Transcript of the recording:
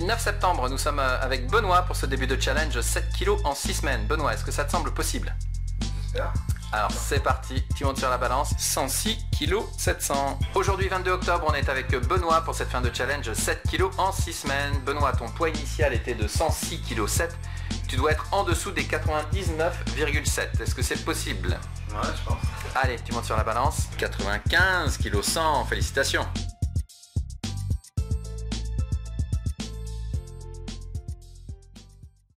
9 septembre, nous sommes euh, avec Benoît pour ce début de challenge 7 kilos en 6 semaines. Benoît, est-ce que ça te semble possible? J'espère. Alors c'est parti, tu montes sur la balance, 106 kg 700. Aujourd'hui 22 octobre, on est avec Benoît pour cette fin de challenge 7 kg en 6 semaines. Benoît, ton poids initial était de 106 kg 7. Tu dois être en dessous des 99,7. Est-ce que c'est possible? Ouais, je pense. Allez, tu montes sur la balance. 95 kg 100, félicitations.